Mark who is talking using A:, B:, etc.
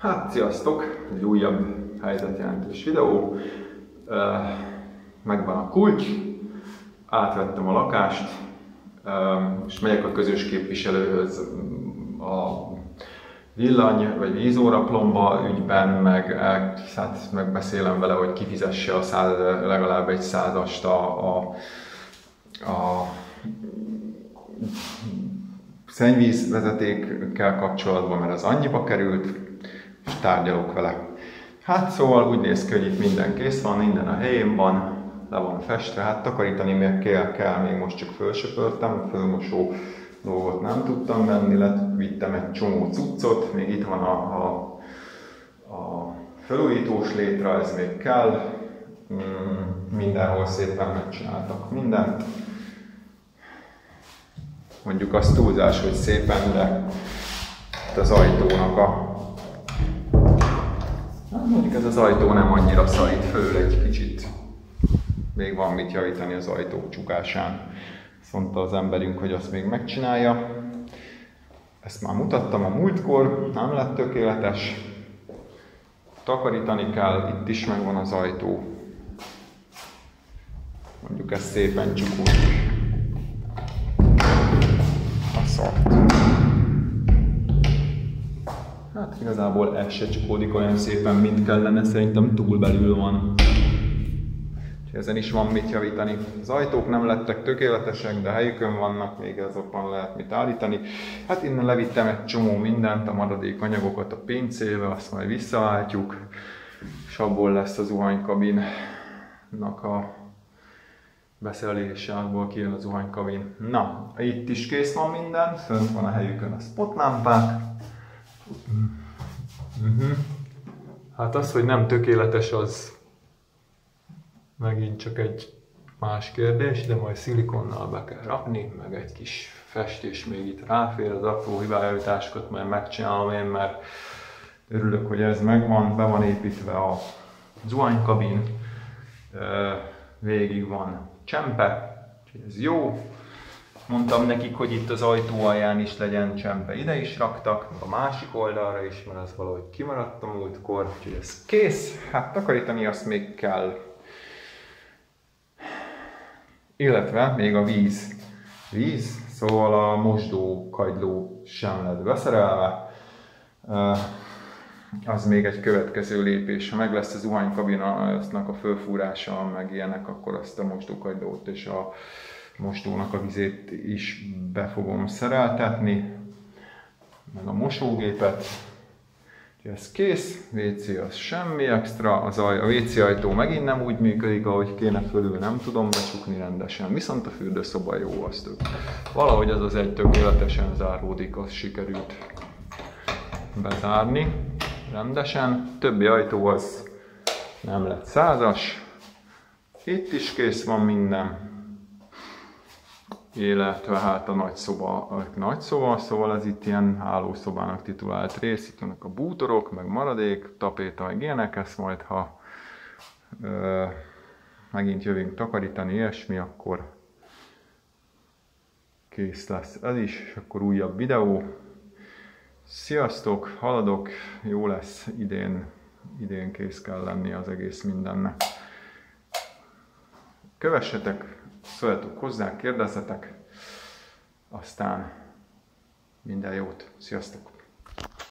A: Hát, sziasztok! Egy újabb helyzetjelentős videó. Megvan a kulcs, átvettem a lakást, és megyek a közös képviselőhöz a villany vagy vízóra plomba ügyben, meg hát megbeszélem vele, hogy kifizesse a száz, legalább egy százast a, a, a szennyvízvezetékkel kapcsolatban, mert az annyiba került, és tárgyalok vele. Hát szóval úgy néz ki, hogy itt minden kész van, minden a helyén van, le van festve, hát takarítani még kell, kell, még most csak fölsöpörtem, fölmosó dolgot nem tudtam venni, lett, vittem egy csomó cuccot, még itt van a, a, a felújítós létre, ez még kell, mm, mindenhol szépen megcsináltak mindent, mondjuk az túlzás, hogy szépen, de itt az ajtónak a hát mondjuk ez az ajtó nem annyira szalít föl egy kicsit. Még van mit javítani az ajtó csukásán. Azt mondta az emberünk, hogy azt még megcsinálja. Ezt már mutattam a múltkor, nem lett tökéletes. Takarítani kell, itt is megvan az ajtó. Mondjuk ezt szépen csukunk szart. Hát igazából ez se csukódik olyan szépen, mint kellene, szerintem túl belül van. Úgyhogy ezen is van mit javítani. Az ajtók nem lettek tökéletesek, de helyükön vannak, még azokban lehet mit állítani. Hát innen levittem egy csomó mindent, a maradék anyagokat a pincébe, azt majd visszaálltjuk, és abból lesz az zuhanykabinnak a beszélése, abból kijön a zuhanykabin. Na, itt is kész van minden, fönt van a helyükön a spotlámpák. Uh-huh. Hát az, hogy nem tökéletes, az megint csak egy más kérdés, de majd szilikonnal be kell rakni, meg egy kis festés még itt ráfér, az apró hibájavításokat majd megcsinálom én, mert örülök, hogy ez megvan, be van építve a zuhanykabin, végig van csempe, ez jó. Mondtam nekik, hogy itt az ajtó alján is legyen csempe, ide is raktak, a másik oldalra is, mert az valahogy kimaradt a múltkor, úgyhogy ez kész. Hát takarítani azt még kell. Illetve még a víz. Víz, szóval a mosdó kagyló sem lett beszerelve az még egy következő lépés. Ha meg lesz az zuhanykabinasznak a fölfúrása, meg ilyenek, akkor azt a mosdókagylót és a mosdónak a vizét is be fogom szereltetni, meg a mosógépet. Ez kész, WC az semmi extra, az a WC ajtó megint nem úgy működik, ahogy kéne fölül, nem tudom becsukni rendesen, viszont a fürdőszoba jó, az tök. Valahogy az az egy tökéletesen záródik, az sikerült bezárni rendesen. Többi ajtó az nem lett százas. Itt is kész van minden. Illetve hát a nagy szoba, a nagy szoba, szóval ez itt ilyen hálószobának titulált rész. Itt vannak a bútorok, meg maradék, tapéta, meg ilyenek. Ezt majd, ha ö, megint jövünk takarítani, ilyesmi, akkor kész lesz ez is, és akkor újabb videó. Sziasztok, haladok, jó lesz idén, idén kész kell lenni az egész mindennek. Kövessetek, szóljatok hozzá, kérdezzetek, aztán minden jót, sziasztok!